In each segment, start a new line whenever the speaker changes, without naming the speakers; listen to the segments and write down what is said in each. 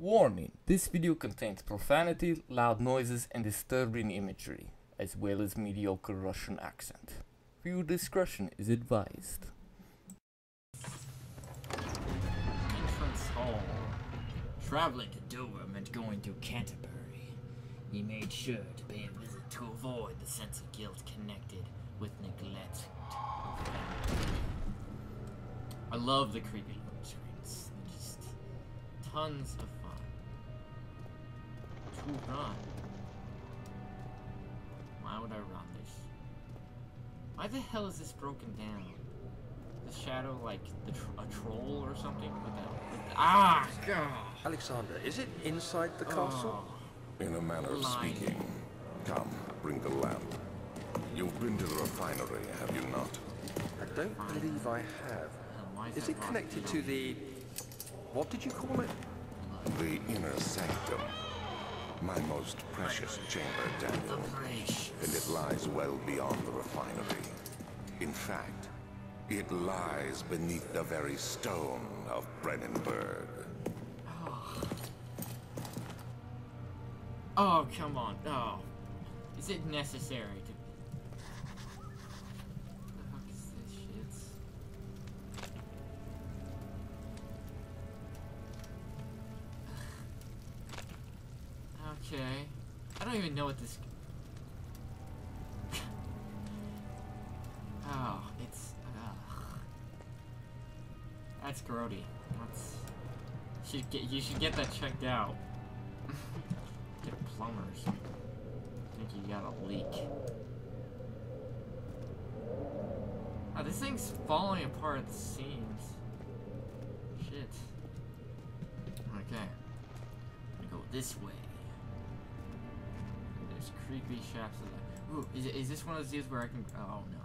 Warning! This video contains profanity, loud noises, and disturbing imagery, as well as mediocre Russian accent. Viewer discretion is advised.
Entrance Hall. Traveling to Dover meant going to Canterbury. He made sure to pay a visit to avoid the sense of guilt connected with neglect. I love the creepy screens. Just tons of. To run. Why would I run this? Why the hell is this broken down? The shadow like the tr a troll or something with that? With the, ah, God.
Alexander, is it inside the castle?
Oh,
In a manner of
Lying.
speaking. Come, bring the lamp. You've been to the refinery, have you not?
I don't believe I have.
why is
Is it connected to the... What did you call it?
The inner sanctum. My most precious chamber, Daniel. And it lies well beyond the refinery. In fact, it lies beneath the very stone of Brennenburg.
Oh, Oh, come on. Oh. Is it necessary to... this... oh, it's... ugh. That's grody. That's... Should get, you should get that checked out. Get plumbers. I think you got a leak. Oh, this thing's falling apart at the seams. Shit. Okay. I'm gonna go this way. There's creepy shafts of that. Ooh, is, this one of those deals where I can... Oh, oh, no.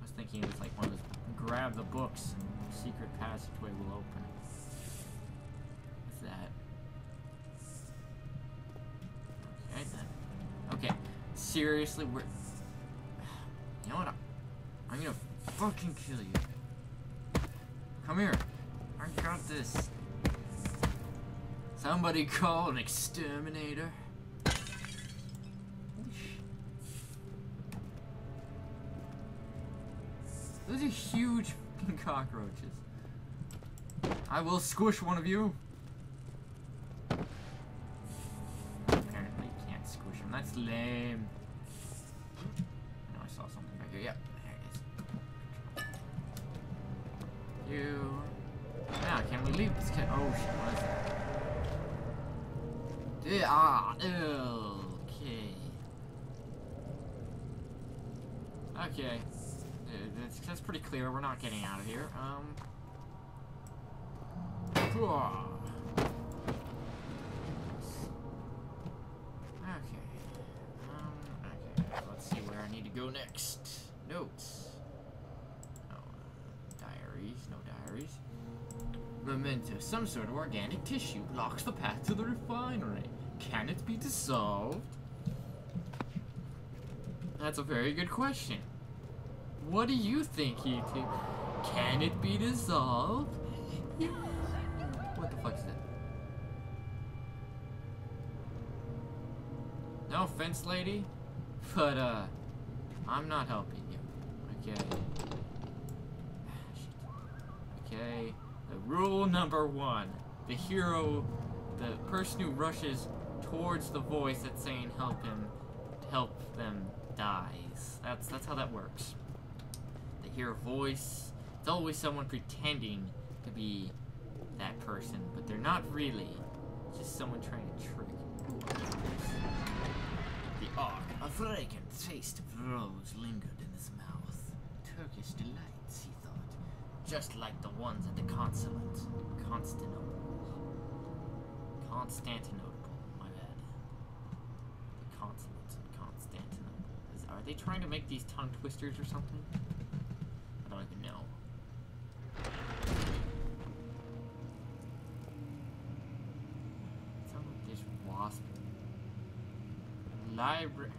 I was thinking it was like one of those... Grab the books and secret passageway will open. What's that? Okay then. Okay. Seriously, we're. You know what? I'm gonna fucking kill you. Come here. I got this. Somebody call an exterminator. Those are huge cockroaches. I will squish one of you. Apparently can't squish him. That's lame. I know I saw something back here. Yep, there it is. You. Now, can we leave this kid? Oh shit, what is that? Yeah, ah, okay. Okay. That's, that's pretty clear. We're not getting out of here. Um. Okay. Um, okay. Let's see where I need to go next. Notes. Oh, diaries. No diaries. Memento. Some sort of organic tissue blocks the path to the refinery. Can it be dissolved? That's a very good question. What do you think, E.T.? Can it be dissolved? What the fuck is that? No offense, lady, but uh, I'm not helping you. Okay. Okay. The rule number one: the hero, the person who rushes towards the voice that's saying help him, help them dies. That's that's how that works. Hear a voice. It's always someone pretending to be that person, but they're not really. It's just someone trying to trick. The arc. A fragrant taste of rose lingered in his mouth. Turkish delights, he thought. Just like the ones at the consulate. Constantinople. Constantinople, my bad. The consulate in Constantinople. Is, are they trying to make these tongue twisters or something? Library.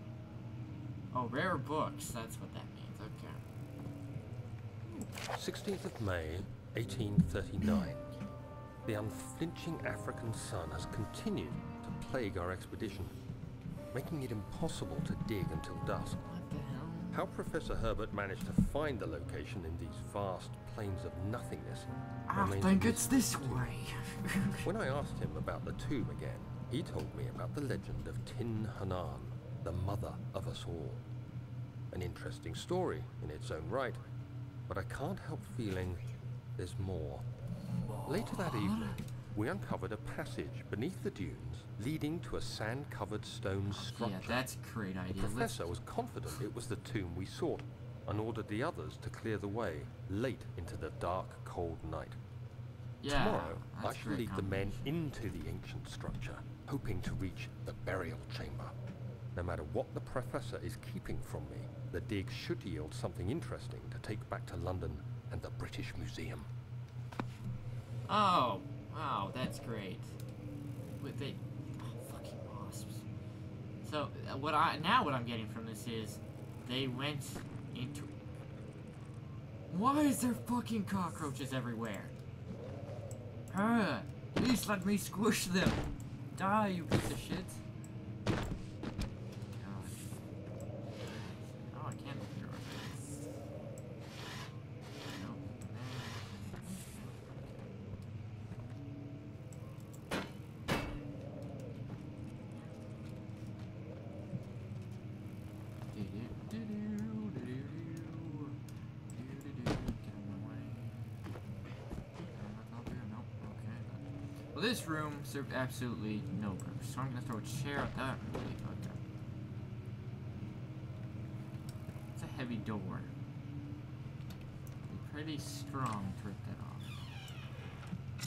Oh, rare books. That's what that means. Okay.
16th of May, 1839. The unflinching African sun has continued to plague our expedition, making it impossible to dig until dusk.
What the hell?
How Professor Herbert managed to find the location in these vast plains of nothingness
I
remains a
think it's this way.
When I asked him about the tomb again, he told me about the legend of Tin Hanan, the mother of us all. An interesting story in its own right, but I can't help feeling there's more. Later that evening, we uncovered a passage beneath the dunes leading to a sand-covered stone oh, structure.
yeah, that's a great
The
idea. Let's-
professor was confident it was the tomb we sought and ordered the others to clear the way late into the dark, cold night.
yeah,
Tomorrow, I shall lead the men into the ancient structure, hoping to reach the burial chamber. No matter what the professor is keeping from me, the dig should yield something interesting to take back to London and the British Museum.
Oh, wow, that's great. With they, oh, fucking wasps. So uh, what I now what I'm getting from this is, they went into. Why is there fucking cockroaches everywhere? Huh? At least let me squish them. Die, you piece of shit. Gosh. Oh, I can't open your Nope. Well, this room served absolutely no purpose, so I'm gonna throw a chair at that. It's a heavy door. Pretty strong to rip that off.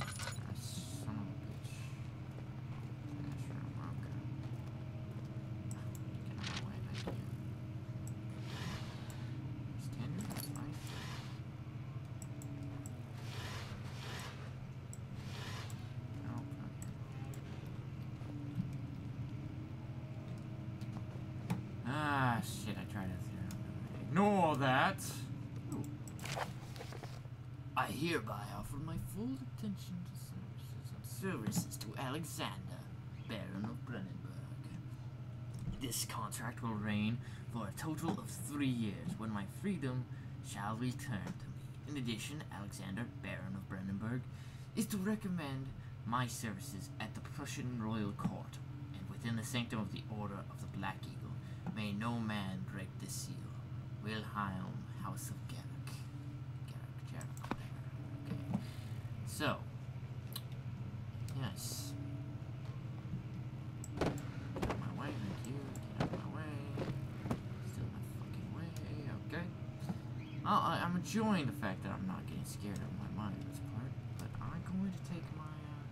Ah, son of a bitch. Yeah, sure, okay. Get out of my way, thank you. Stand here, that's fine. Nope, not here. Ah, shit, I tried to zero. Ignore that! I hereby offer my full attention to services and services to Alexander, Baron of Brennenburg. This contract will reign for a total of three years when my freedom shall return to me. In addition, Alexander, Baron of Brennenburg, is to recommend my services at the Prussian royal court, and within the sanctum of the Order of the Black Eagle, may no man break this seal. Wilhelm, House of Garrick. Garrick, Jarrick. Okay. So, yes. Get out my way, thank you. Get out my way. Still my fucking way, okay. Oh, I, I'm enjoying the fact that I'm not getting scared of my mind in this part, but I'm going to take my, uh...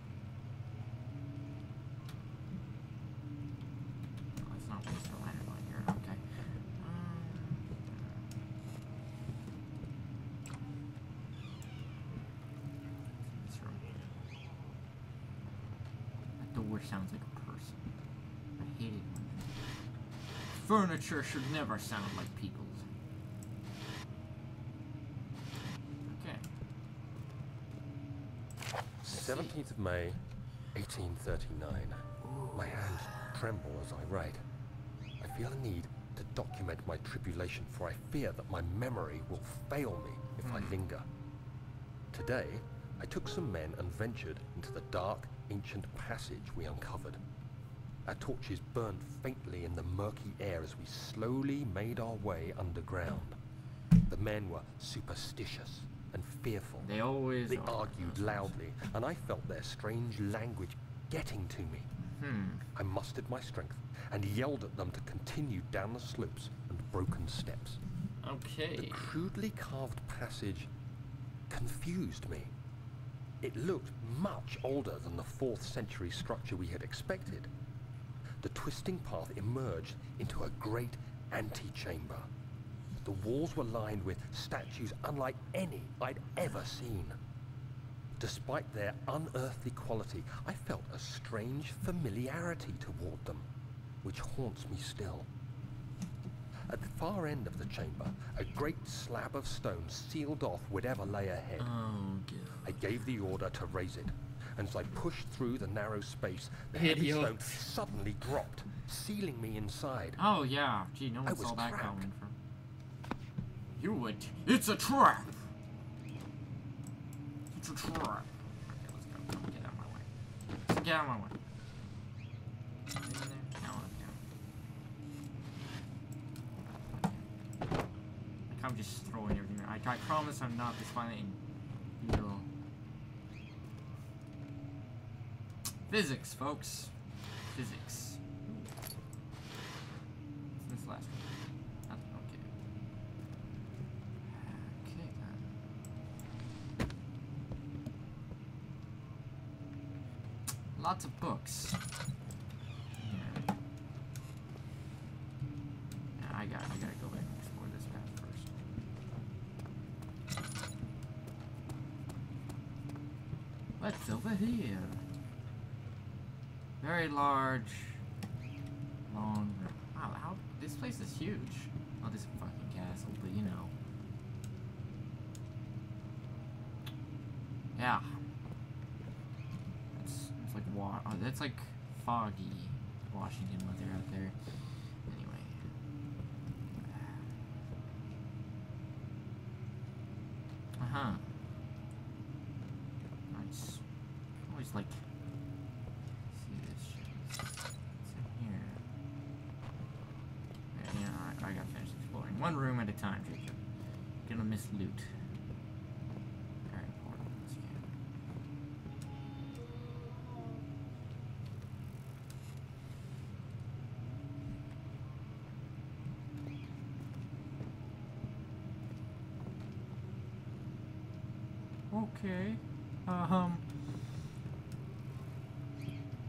oh, Let's not waste the lantern on here, okay. Um... This room. That door sounds like a person. I hate it when furniture should never sound like people's. Okay.
17th of May, 1839. My hands tremble as I write. I feel a need to document my tribulation, for I fear that my memory will fail me if I hmm. linger. Today, I took some men and ventured into the dark, ancient passage we uncovered. Our torches burned faintly in the murky air as we slowly made our way underground. The men were superstitious and fearful.
They always
They
are.
argued loudly, and I felt their strange language getting to me.
Hmm.
I mustered my strength and yelled at them to continue down the slopes and broken steps.
Okay.
The crudely carved passage confused me. It looked much older than the 4th century structure we had expected. The twisting path emerged into a great antechamber. The walls were lined with statues unlike any I'd ever seen. Despite their unearthly quality, I felt a strange familiarity toward them, which haunts me still. At the far end of the chamber, a great slab of stone sealed off whatever lay ahead.
Oh.
I gave the order to raise it, and as I pushed through the narrow space, the heavy stone suddenly dropped, sealing me inside.
Oh yeah. Gee, no one
was
saw that
trapped.
coming from. You would. It's a trap. It's a trap. Okay, let's go. Come, Get out of my way. Get out of my way. In there? No, okay. Like I'm just throwing everything. I, I promise I'm not this violent. and You'll. Physics, folks. Physics. This last one? Okay. Okay then. Lots of books. Yeah. Yeah, I got. I gotta go back and explore this path first. What's over here? Very large, long. Wow, how this place is huge. Oh, this fucking castle, but you know. Yeah. That's it's like wa- oh, that's like foggy Washington weather out there. Anyway. Uh huh. Nice. Always like see this shit. What's in here? Yeah, yeah, I, I gotta finish exploring. One room at a time, Jacob. Gonna miss loot. Okay. Um.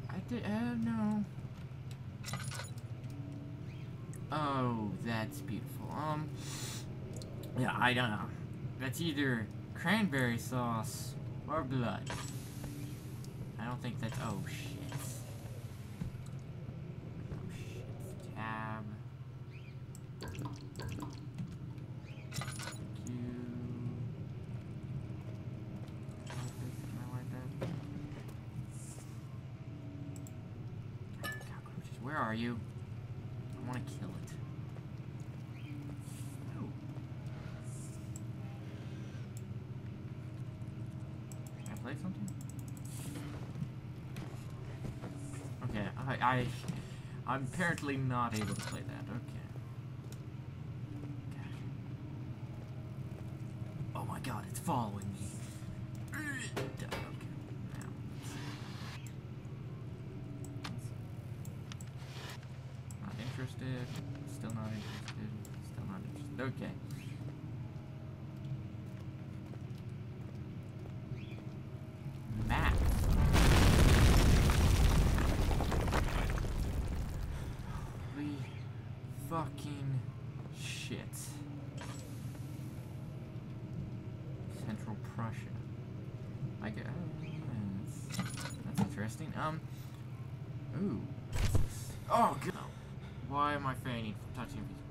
I did. Uh, no. Oh, that's beautiful. Um. Yeah, I don't know. That's either cranberry sauce or blood. I don't think that's. Oh shit. Oh shit. Tab. Where are you? I want to kill it. No. Can I play something? Okay, I, I'm apparently not able to play that. Okay. Okay. Oh my god, it's following me. Not interested. Still not interested. Still not interested. Okay. Fucking shit. Central Prussia. I guess. That's, that's interesting. Um. Ooh. Oh, God. Why am I fainting from touching these?